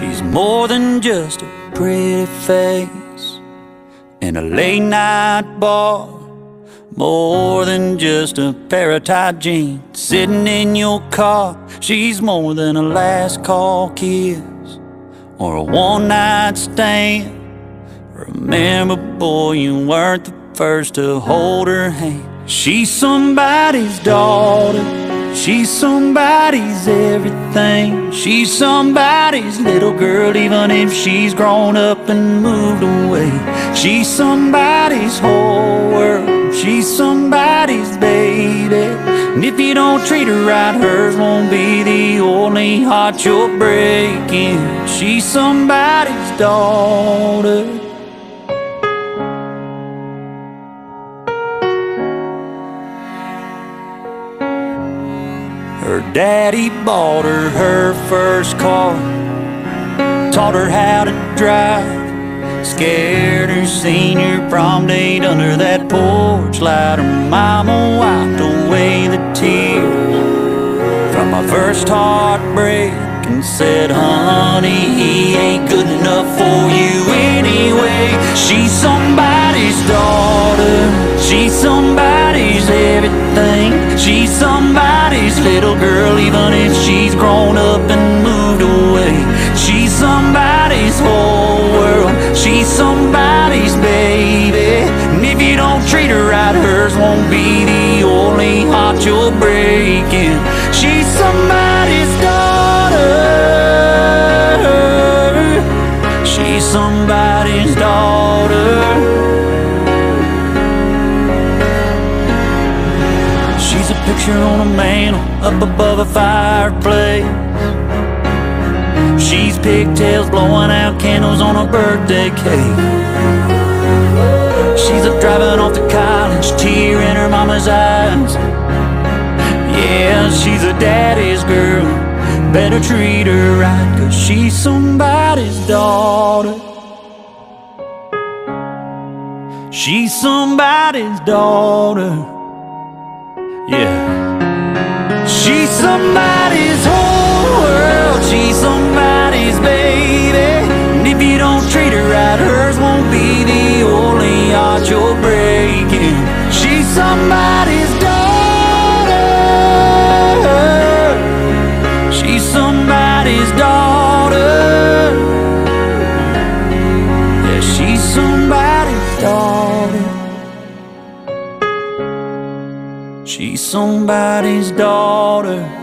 more than just a pretty face in a late night bar. More than just a pair of tight jeans sitting in your car. She's more than a last call kiss or a one night stand. Remember, boy, you weren't the first to hold her hand. She's somebody's daughter. She's somebody's everything. She's somebody's little girl, even if she's grown up and moved away. She's somebody's whole world. She's somebody's baby. And if you don't treat her right, hers won't be the only heart you're breaking. She's somebody's daughter. Her daddy bought her her first car, taught her how to drive, scared her senior prom date under that porch light. Her mama wiped away the tears from my first heartbreak and said, Honey, he ain't good enough for you anyway. She's somebody's little girl, even if she's grown up and moved away. She's somebody's whole world, she's somebody's baby. And if you don't treat her right, hers won't be the only heart you're breaking. She's somebody's daughter. She's somebody's daughter. Picture on a mantle up above a fireplace. She's pigtails blowing out candles on a birthday cake. She's up driving off to college, tear in her mama's eyes. Yeah, she's a daddy's girl. Better treat her right, cause she's somebody's daughter. She's somebody's daughter. She's somebody's whole world. She's somebody's baby. And if you don't treat her right, hers won't be the only heart you're breaking. She's somebody's She's somebody's daughter.